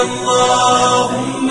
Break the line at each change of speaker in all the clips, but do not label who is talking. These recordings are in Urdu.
اللهم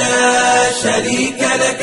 لا شريك لك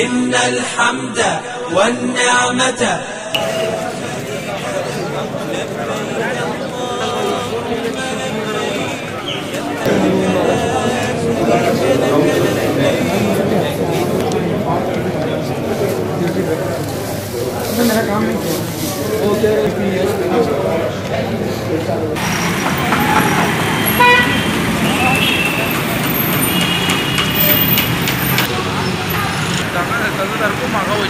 إن الحمد والنعمة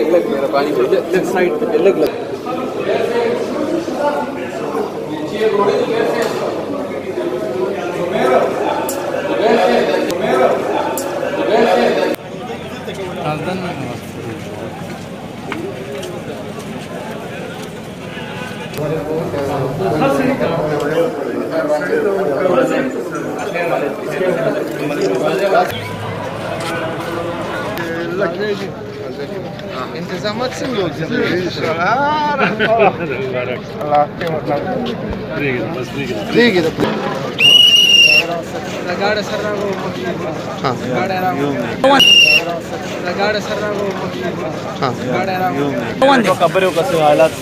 دیږي د
دا ګاډه سره راغو
ها
ګاډه راغو دا ګاډه سره راغو
ها
ګاډه راغو
خبرې حالات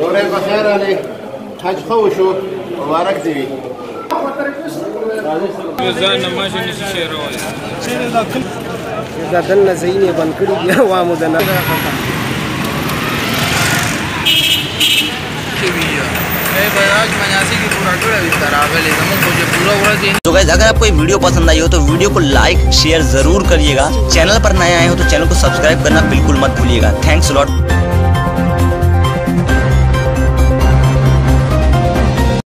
دورې په حج خو شو مبارک دی
تو گیز اگر آپ کو
یہ ویڈیو پسند آئی ہو تو ویڈیو کو لائک شیئر ضرور کریے گا. چینل پر نئے آئے ہو تو چینل کو سبسکرائب کرنا بالکل مت بھولیے گا. تھینکس لوٹ